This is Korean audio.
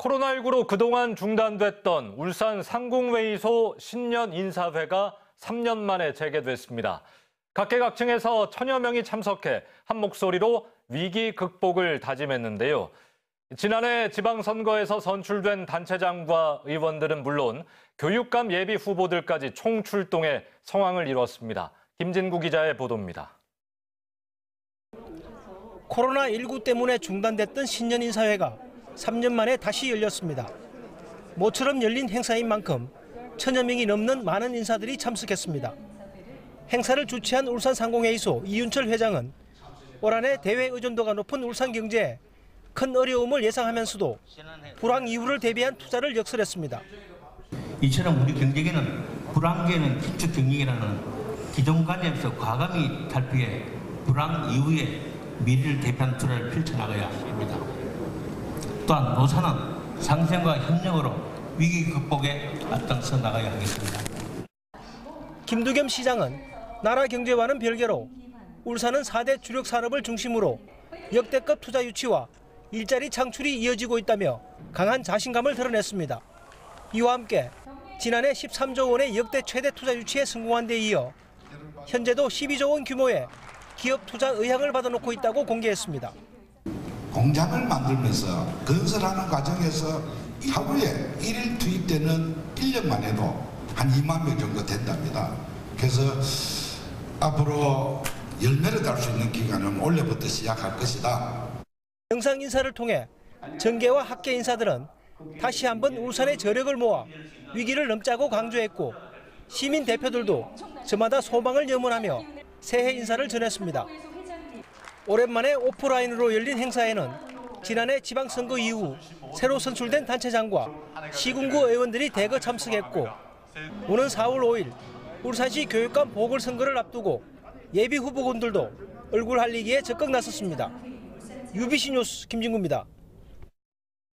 코로나19로 그동안 중단됐던 울산 상공회의소 신년 인사회가 3년 만에 재개됐습니다. 각계각층에서 천여 명이 참석해 한 목소리로 위기 극복을 다짐했는데요. 지난해 지방선거에서 선출된 단체장과 의원들은 물론 교육감 예비 후보들까지 총출동해 성황을 이뤘습니다. 김진구 기자의 보도입니다. 코로나19 때문에 중단됐던 신년 인사회가 3년 만에 다시 열렸습니다. 모처럼 열린 행사인 만큼 천여 명이 넘는 많은 인사들이 참석했습니다. 행사를 주최한 울산상공회의소 이윤철 회장은 올 한해 대외 의존도가 높은 울산 경제에 큰 어려움을 예상하면서도 불황 이후를 대비한 투자를 역설했습니다. 이처럼 우리 경제계는 불황계는 기축 경영이라는 기존 관념에서 과감히 탈피해 불황 이후에 미래를 대표하는 투자를 펼쳐나가야 합니다. 또한 노사는 상생과 협력으로 위기 극복에 앞장서 나가야 하겠습니다. 김두겸 시장은 나라 경제와는 별개로 울산은 4대 주력 산업을 중심으로 역대급 투자 유치와 일자리 창출이 이어지고 있다며 강한 자신감을 드러냈습니다. 이와 함께 지난해 13조 원의 역대 최대 투자 유치에 성공한 데 이어 현재도 12조 원 규모의 기업 투자 의향을 받아놓고 있다고 공개했습니다. 공장을 만들면서 건설하는 과정에서 하루에 일일 투입되는 인력만 해도 한 2만 명 정도 된답니다. 그래서 앞으로 열매를 달 수 있는 기간은 올해부터 시작할 것이다. 영상 인사를 통해 정계와 학계 인사들은 다시 한번 울산의 저력을 모아 위기를 넘자고 강조했고 시민 대표들도 저마다 소망을 염원하며 새해 인사를 전했습니다. 오랜만에 오프라인으로 열린 행사에는 지난해 지방선거 이후 새로 선출된 단체장과 시군구 의원들이 대거 참석했고 오는 4월 5일 울산시 교육감 보궐선거를 앞두고 예비 후보군들도 얼굴 할리기에 적극 나섰습니다. UBC 뉴스 김진구입니다.